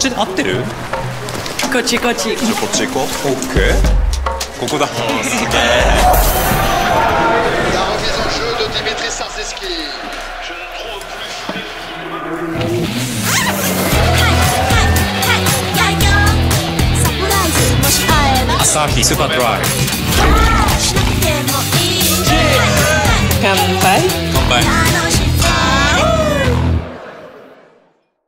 ちで合ってる？こっちこっち。じゃこっち行こう。OK ここだ。すげスーパードライ乾杯。乾杯。